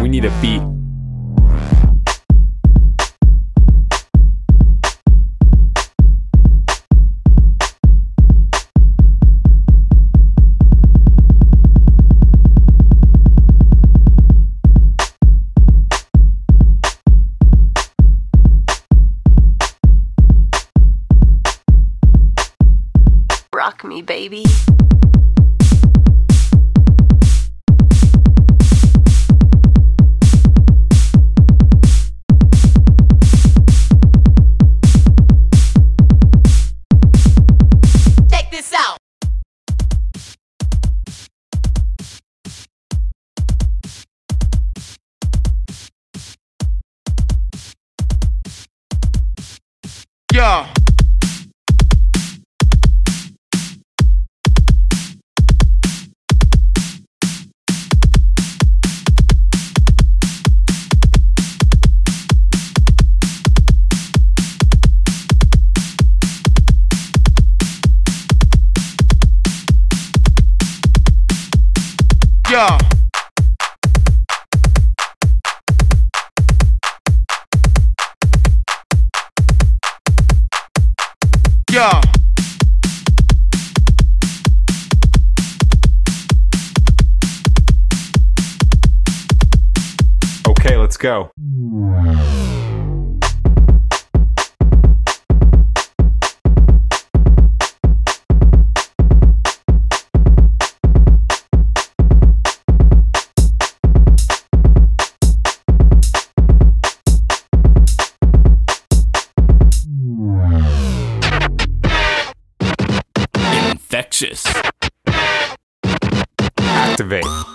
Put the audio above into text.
We need a beat. Rock me, baby. Yeah. Okay, let's go. Infectious. Activate.